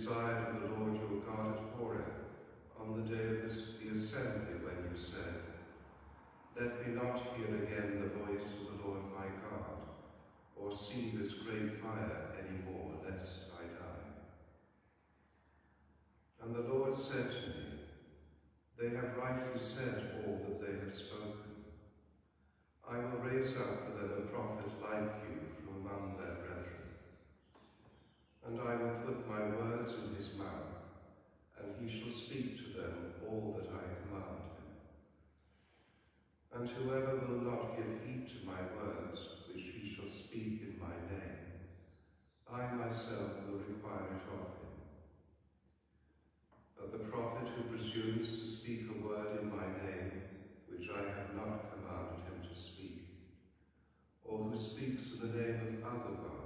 as of the Lord your God at Horeb on the day of this, the assembly when you said, Let me not hear again the voice of the Lord my God or see this great fire any more, lest I die. And the Lord said to me, They have rightly said all that they have spoken. I will raise up for them a prophet like you from among their. And I will put my words in his mouth, and he shall speak to them all that I command him. And whoever will not give heed to my words, which he shall speak in my name, I myself will require it of him. But the prophet who presumes to speak a word in my name, which I have not commanded him to speak, or who speaks in the name of other gods,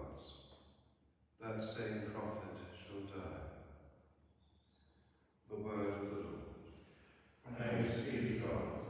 that same prophet shall die. The word of the Lord. Thanks be to God.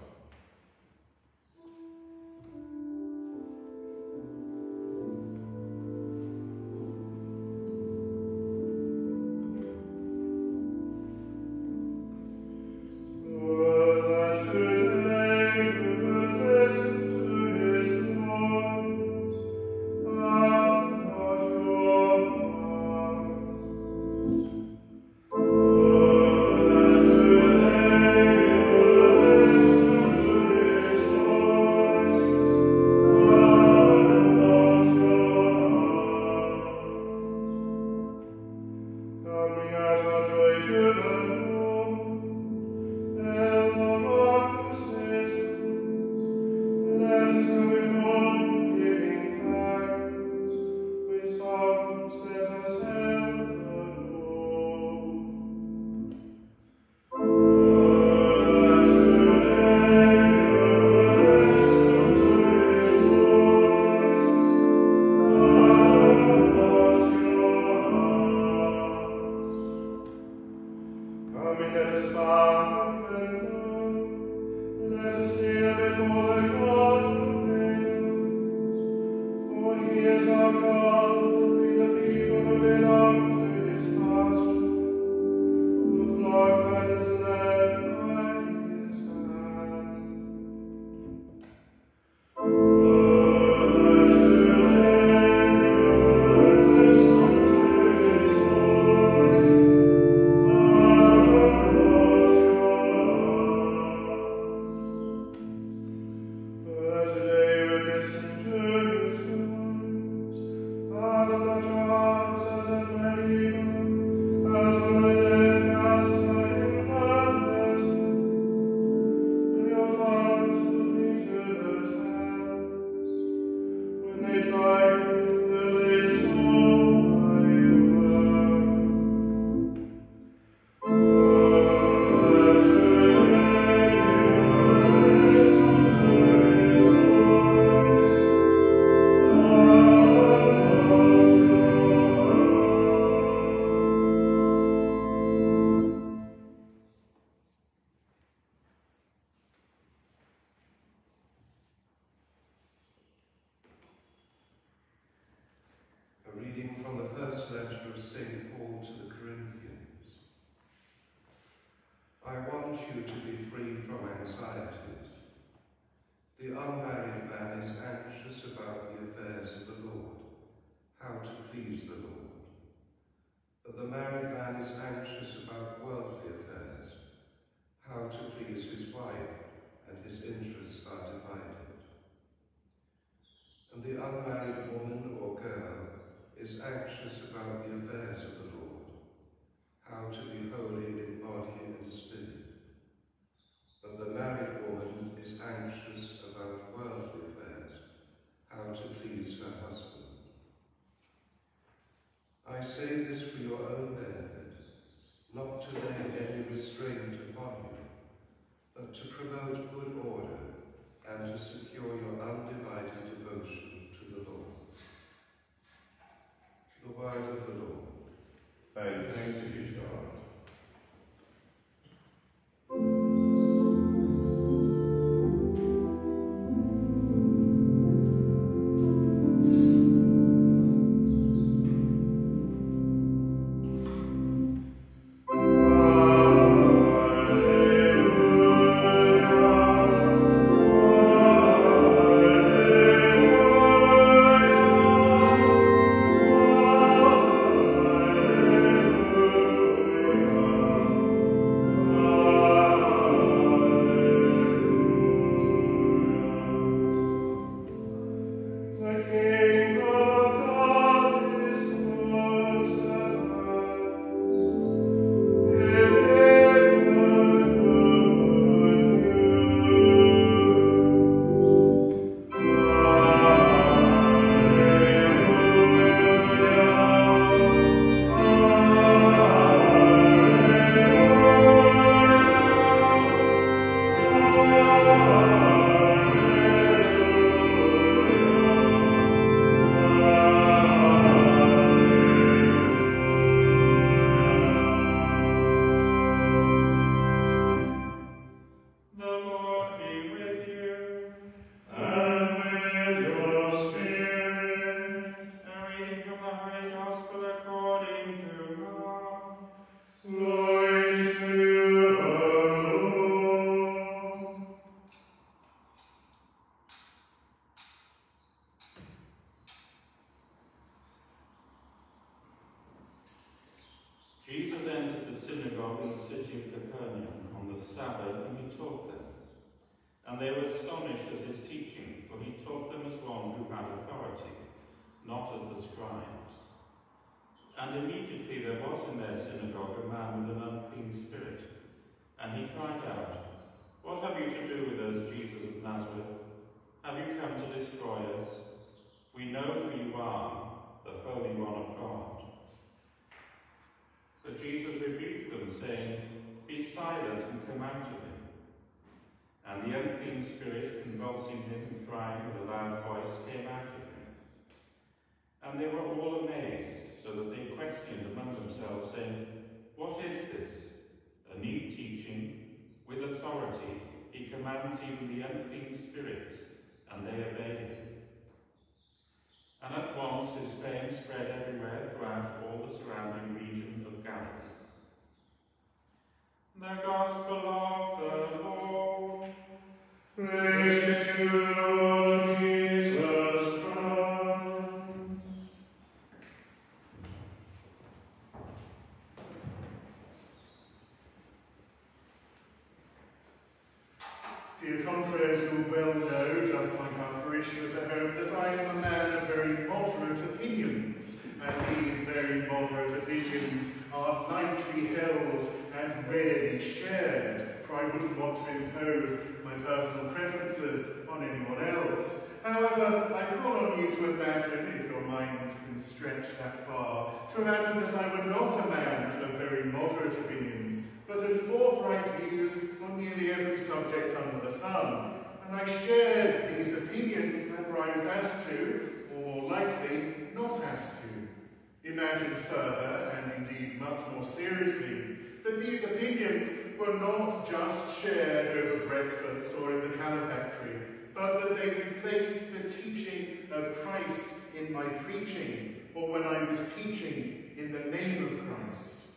Shared, for I wouldn't want to impose my personal preferences on anyone else. However, I call on you to imagine, if your minds can stretch that far, to imagine that I were not a man of very moderate opinions, but of forthright views on nearly every subject under the sun. And I shared these opinions whether I was asked to, or more likely, not asked to. Imagine further, and indeed much more seriously, that these opinions were not just shared over breakfast or in the calefactory, but that they replaced the teaching of Christ in my preaching, or when I was teaching in the name of Christ.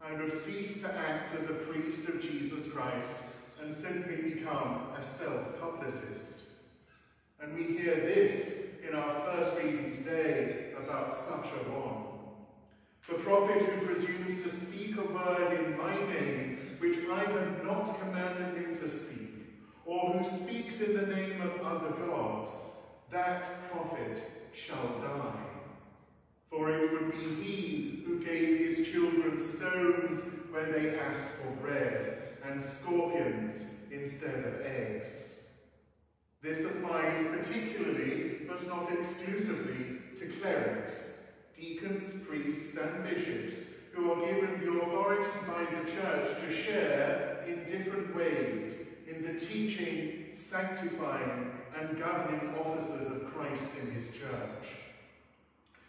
I would have ceased to act as a priest of Jesus Christ and simply become a self-publicist. And we hear this in our first reading today about such a one. The prophet who presumes to speak a word in my name, which I have not commanded him to speak, or who speaks in the name of other gods, that prophet shall die. For it would be he who gave his children stones when they asked for bread, and scorpions instead of eggs. This applies particularly, but not exclusively, to clerics, deacons, priests, and bishops, who are given the authority by the church to share in different ways in the teaching, sanctifying, and governing offices of Christ in his church.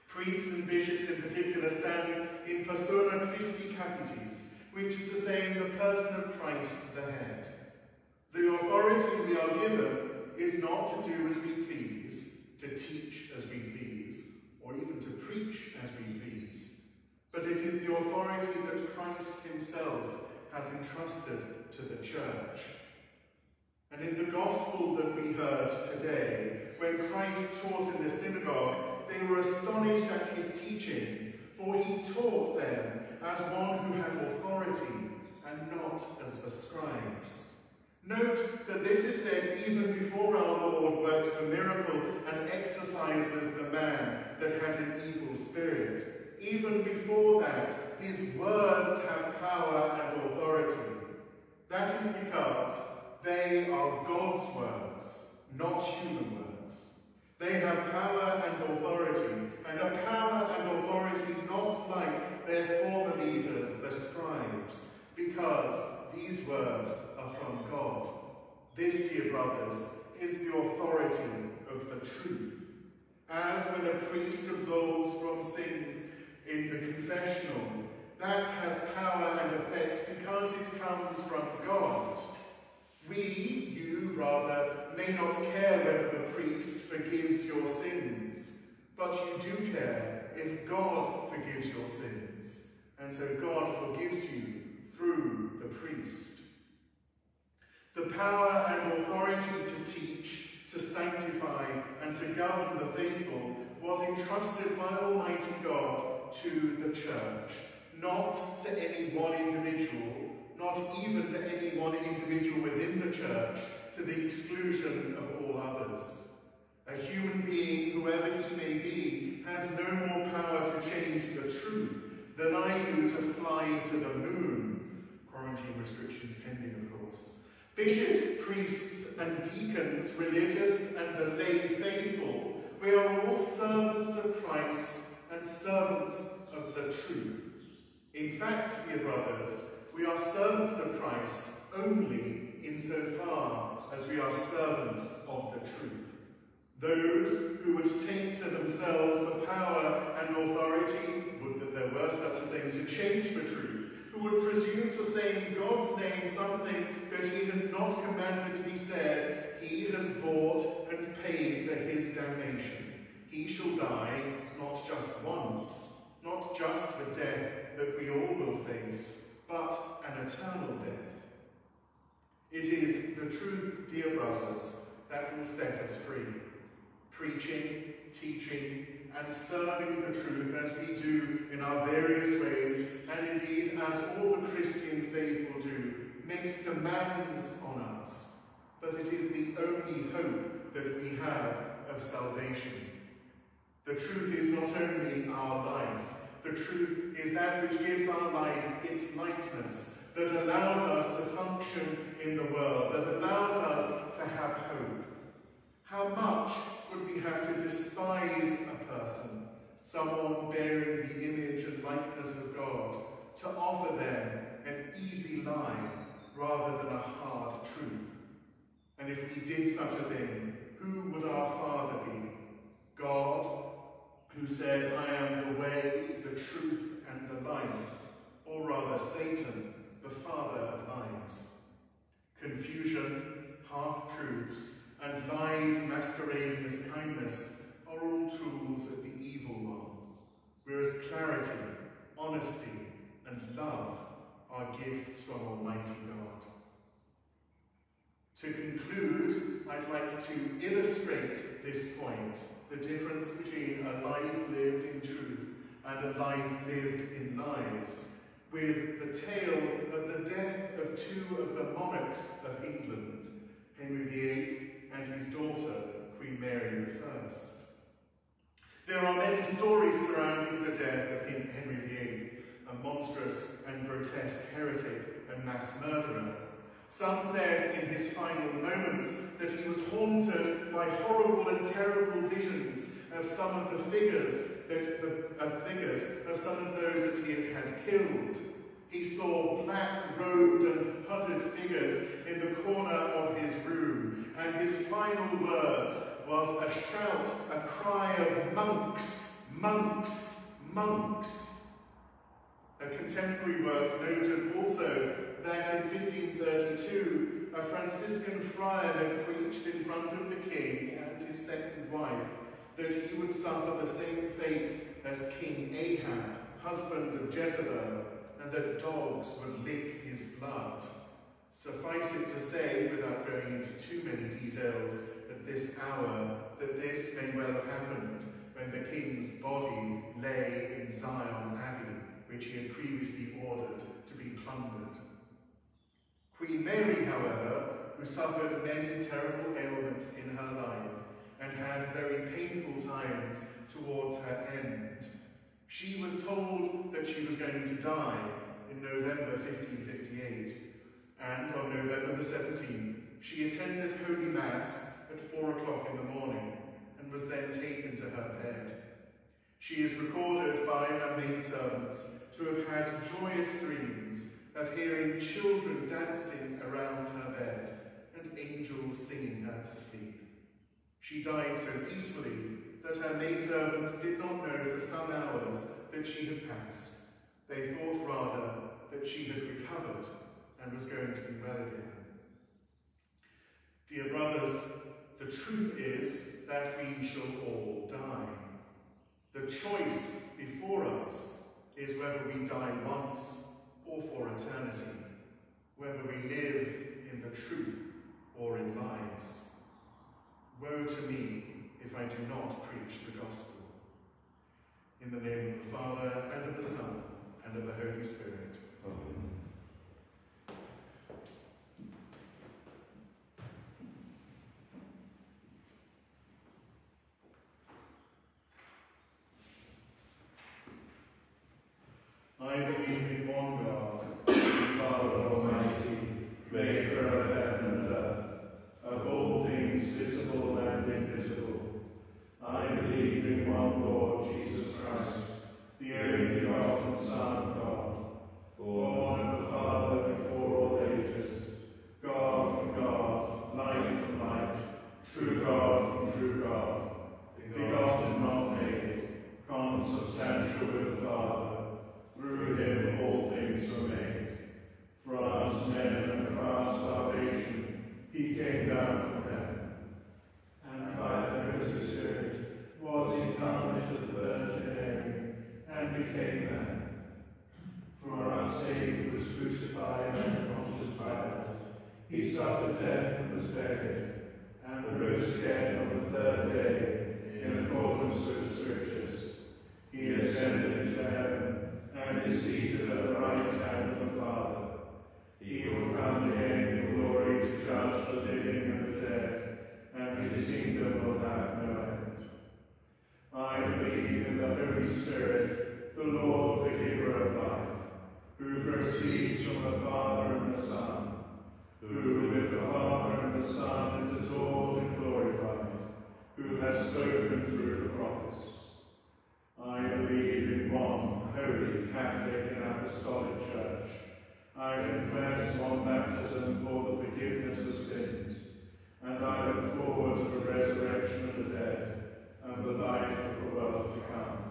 Priests and bishops in particular stand in persona Christi capitis, which is to say in the person of Christ the head. The authority we are given is not to do as we please, to teach as to preach as we please, but it is the authority that Christ himself has entrusted to the church. And in the gospel that we heard today, when Christ taught in the synagogue, they were astonished at his teaching, for he taught them as one who had authority and not as the scribes. Note that this is said even before our Lord works the miracle and exorcises the man that had an evil spirit. Even before that, his words have power and authority. That is because they are God's words, not human words. They have power and authority, and a power and authority not like their former leaders, the scribes, because these words are from God. This, dear brothers, is the authority of the truth. As when a priest absolves from sins in the confessional, that has power and effect because it comes from God. We, you rather, may not care whether the priest forgives your sins, but you do care if God forgives your sins. And so God forgives you through the priest. The power and authority to teach, to sanctify, and to govern the faithful was entrusted by Almighty God to the church, not to any one individual, not even to any one individual within the church, to the exclusion of all others. A human being, whoever he may be, has no more power to change the truth than I do to fly to the moon. Quarantine restrictions pending, of course. Bishops, priests, and deacons, religious and the lay faithful, we are all servants of Christ and servants of the truth. In fact, dear brothers, we are servants of Christ only insofar as we are servants of the truth. Those who would take to themselves the power and authority, would that there were such a thing, to change the truth, who would presume to say in God's name something that he has not commanded to be said, he has bought and paid for his damnation. He shall die not just once, not just the death that we all will face, but an eternal death. It is the truth, dear brothers, that will set us free. Preaching, teaching, and serving the truth as we do in our various ways, and indeed as all the Christian faithful do, makes demands on us. But it is the only hope that we have of salvation. The truth is not only our life, the truth is that which gives our life its lightness, that allows us to function in the world, that allows us to have hope. How much would we have to despise a person, someone bearing the image and likeness of God, to offer them an easy lie rather than a hard truth? And if we did such a thing, who would our Father be? God, who said, I am the way, the truth, and the life, or rather Satan, the father of lies. Confusion, half-truths, and lies masquerading as kindness are all tools of the evil one, whereas clarity, honesty, and love are gifts from Almighty God. To conclude, I'd like to illustrate this point, the difference between a life lived in truth and a life lived in lies, with the tale of the death of two of the monarchs of England, Henry VIII his daughter, Queen Mary I. There are many stories surrounding the death of Henry VIII, a monstrous and grotesque heretic and mass murderer. Some said in his final moments that he was haunted by horrible and terrible visions of some of the figures that the, of figures of some of those that he had, had killed. He saw black robed and hooded figures in the corner of his room, and his final words was a shout, a cry of monks, monks, monks. A contemporary work noted also that in 1532 a Franciscan friar had preached in front of the king and his second wife that he would suffer the same fate as King Ahab, husband of Jezebel, and that dogs would lick his blood. Suffice it to say, without going into too many details at this hour, that this may well have happened when the king's body lay in Syon Abbey, which he had previously ordered to be plundered. Queen Mary, however, who suffered many terrible ailments in her life and had very painful times towards her end, she was told that she was going to die in November 1558, and on November the 17th, she attended Holy Mass at 4 o'clock in the morning and was then taken to her bed. She is recorded by her maidservants to have had joyous dreams of hearing children dancing around her bed and angels singing her to sleep. She died so peacefully that her maidservants did not know for some hours that she had passed. They thought rather that she had recovered and was going to be well again. Dear brothers, the truth is that we shall all die. The choice before us is whether we die once or for eternity, whether we live in the truth or in lies. Woe to me if I do not preach the gospel. In the name of the Father, and of the Son, and of the Holy Spirit. Amen. Of the dead and the life of the world to come.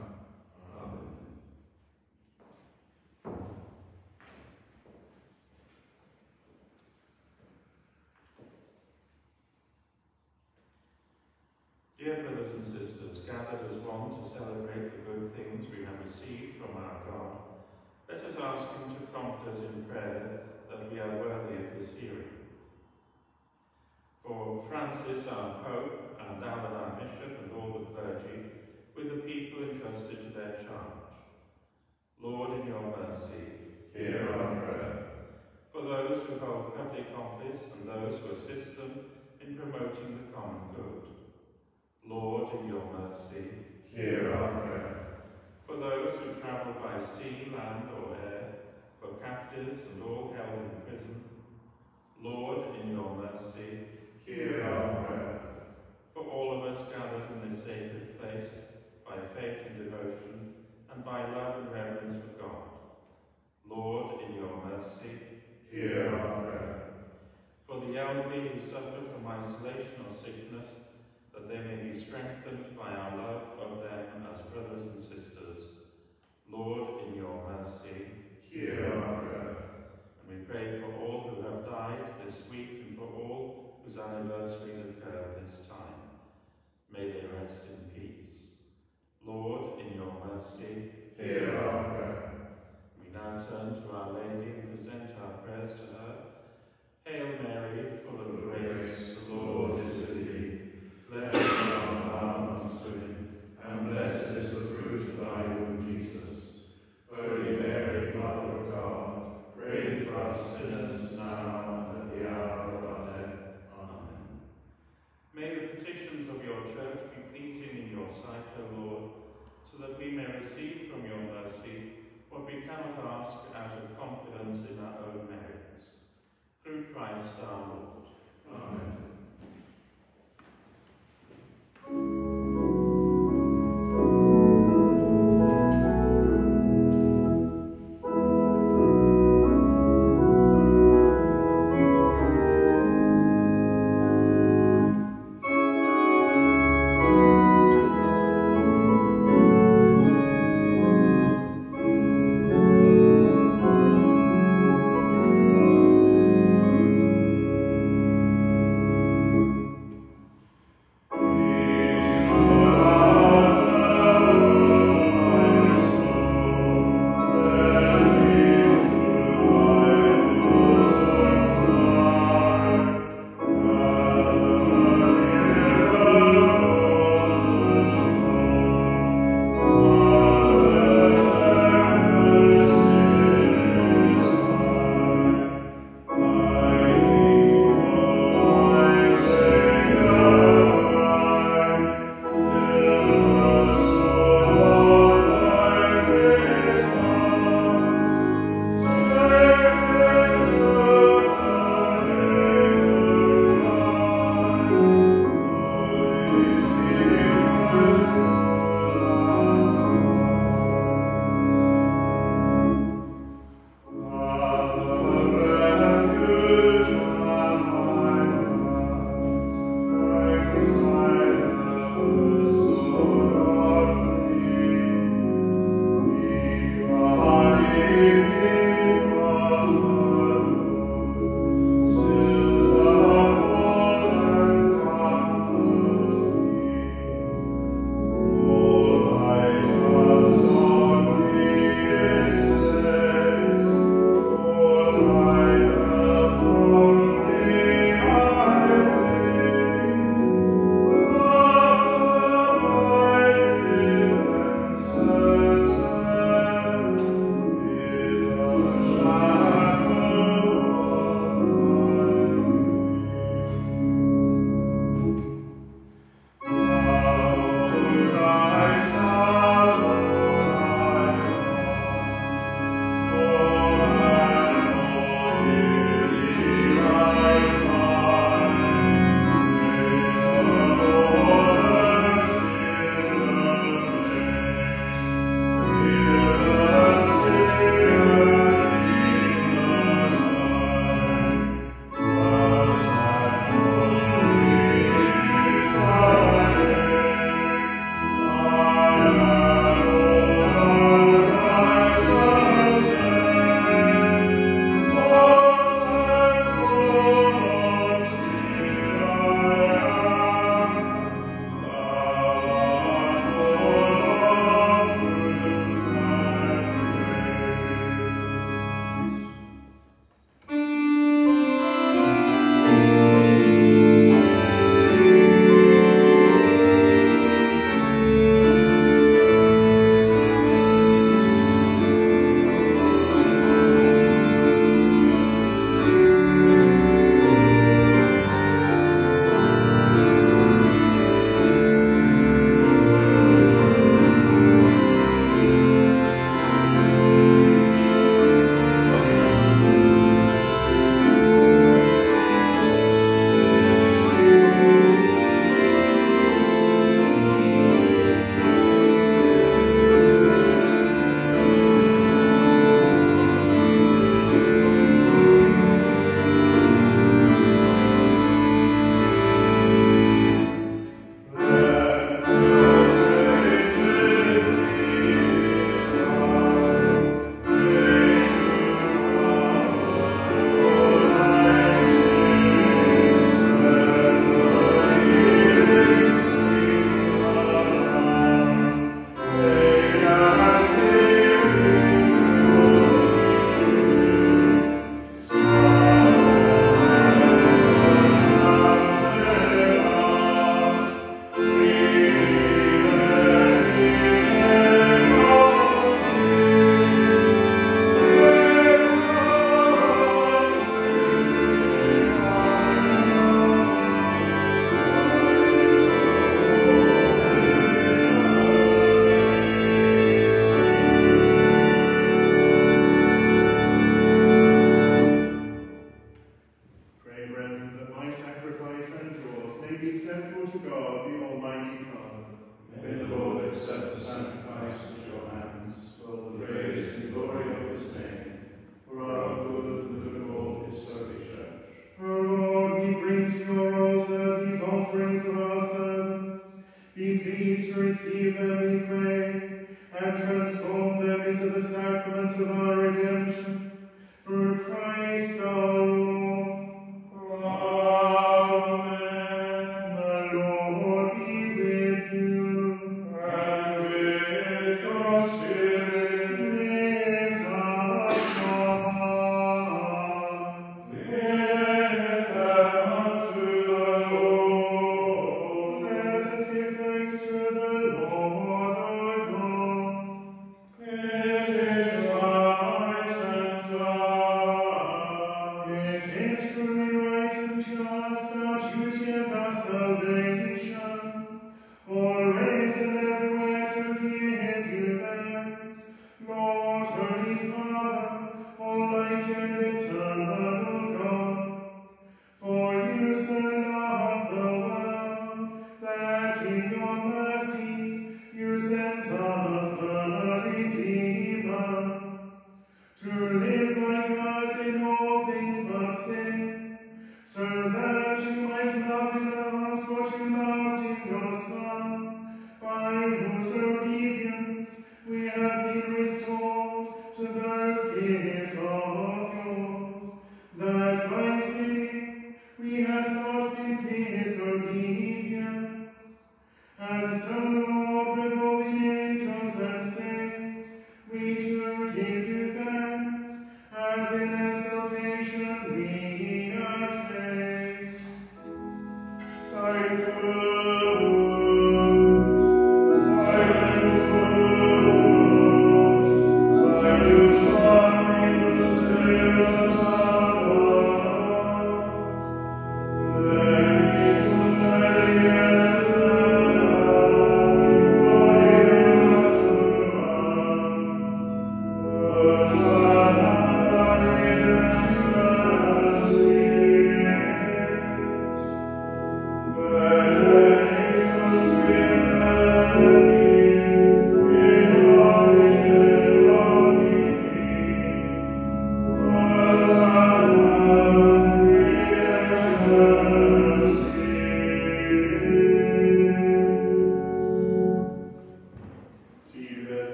Dear brothers and sisters, gathered as one to celebrate the good things we have received from our God, let us ask him to prompt us in prayer that we are worthy of his hearing. For Francis, our Pope, and our Bishop, and all the clergy, with the people entrusted to their charge. Lord, in your mercy, Hear our prayer. for those who hold public office and those who assist them in promoting the common good. Lord, in your mercy, Hear our prayer. for those who travel by sea, land, or air, for captives and all held in prison. Lord, in your mercy, Hear our prayer. For all of us gathered in this sacred place by faith and devotion, and by love and reverence for God. Lord, in your mercy, Hear our prayer. for the elderly who suffer from isolation or sickness, that they may be strengthened by our love of them as brothers and sisters. Lord, in your mercy, Hear our prayer. and we pray for all who have died this week and for all whose anniversaries occur this time. May they rest in peace. Lord, in your mercy, Hear our prayer. we now turn to Our Lady and present our prayers to her. Hail Mary, full of grace,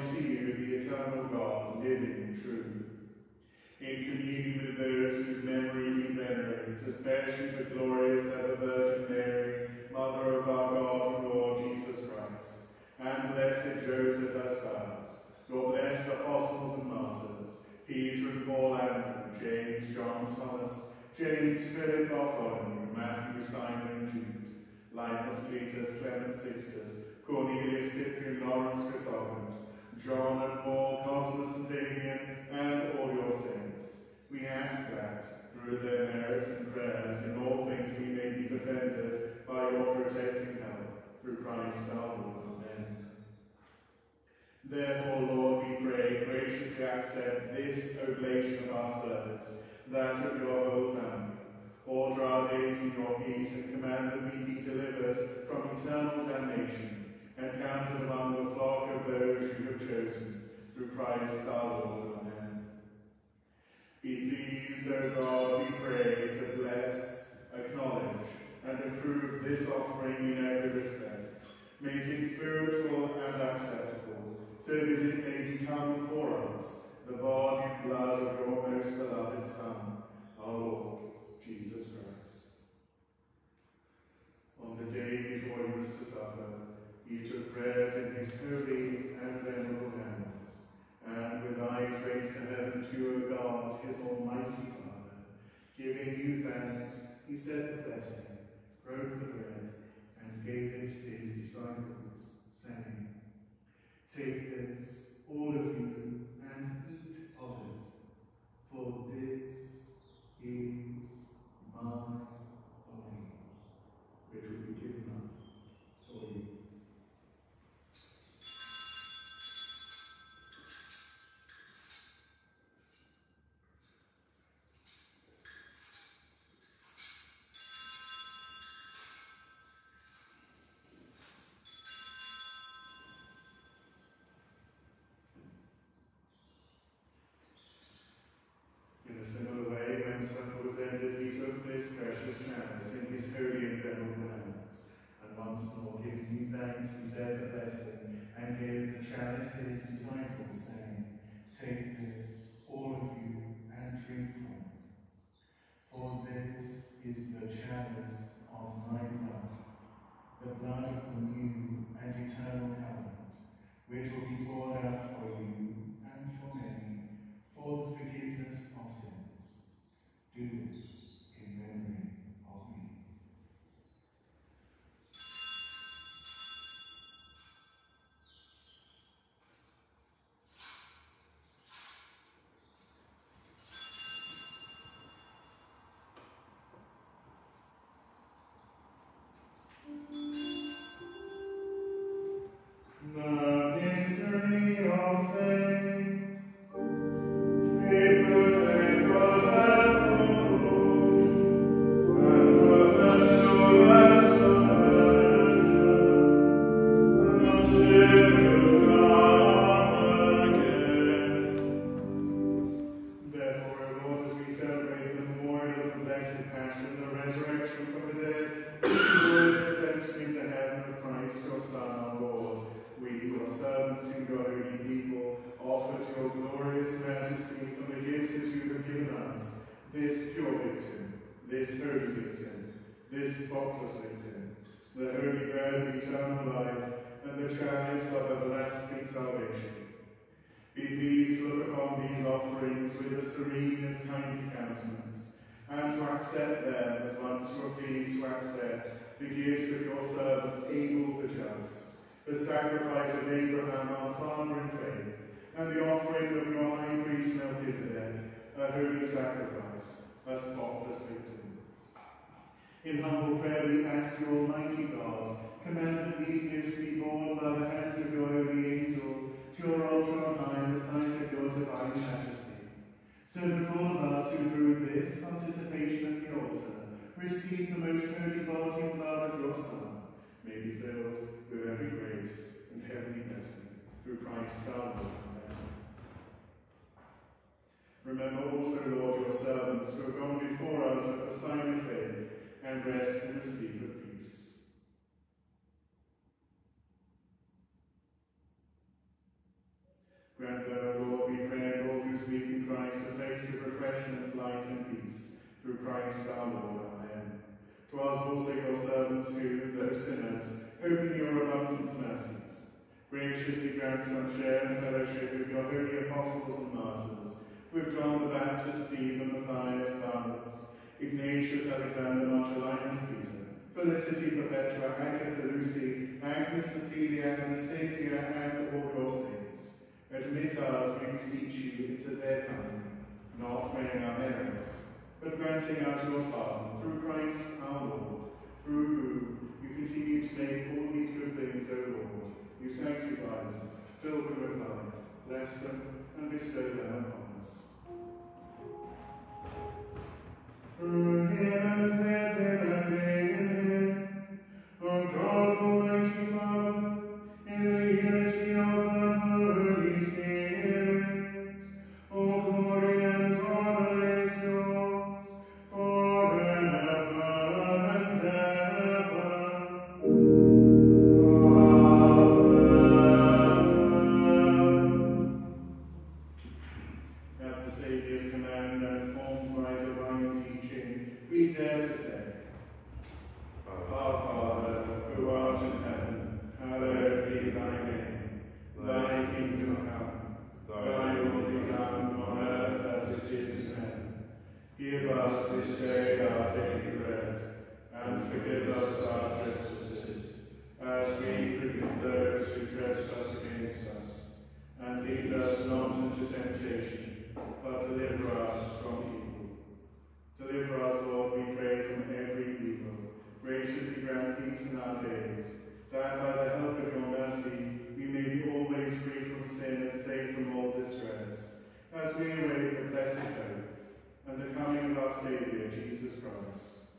to you, the eternal God, living and true. In communion with those whose memory we venerate, especially the glorious ever Virgin Mary, Mother of our God and Lord Jesus Christ, and blessed Joseph, her spouse, your blessed apostles and martyrs, Peter and Paul, Andrew, James, John, Thomas, James, Philip, Bartholomew, Matthew, Simon, and Jude, Linus, Cletus, Clement, Sixtus, Cornelius, Cyprian, Lawrence, Chrysogonus, John and Paul, Cosmas and Damian, and all your saints. We ask that, through their merits and prayers, in all things we may be defended by your protecting help, through Christ our Lord. Amen. Therefore, Lord, we pray, graciously accept this oblation of our service, that of your whole family. Order our days in your peace, and command that we be delivered from eternal damnation, and counted among the flock of those you have chosen, through Christ our Lord. Amen. Be pleased, O God, we pray, to bless, acknowledge, and approve this offering in every respect. Make it spiritual and acceptable, so that it may become for us the body and blood of your most beloved Son, our Lord, Jesus Christ. On the day before he was to suffer, he took bread in his holy and venerable hands, and with eyes raised to heaven to O God, his almighty Father, Giving you thanks, he said the blessing, broke the bread, and gave it to his disciples, saying, Take this, all of you, and eat of it, for this is receive the most holy body and blood of your Son may be filled with every grace and heavenly blessing through Christ our Lord. Remember also, Lord, your servants who have gone before us with the sign of faith and rest in the sleep of peace. Grant them, O Lord, we pray, all who sleep in Christ, a place of refreshment, light, and peace, through Christ our Lord. To us also your servants who, though sinners, open your abundant mercies, graciously grant some share and fellowship with your holy apostles and martyrs, with John the Baptist, Stephen, Matthias, Barnabas, Ignatius, Alexander, Marcellinus, Peter, Felicity, Perpetua, Agatha, Lucy, Agnes, Cecilia, Anastasia, and all your saints. Admit us, we beseech you, into their company, not weighing our merits, but granting us your pardon through Christ our Lord, through whom you continue to make all these good things, O Lord. You sanctify them, fill them with life, bless them, and bestow them upon us. Through him and with him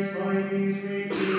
Christ by these redeemed.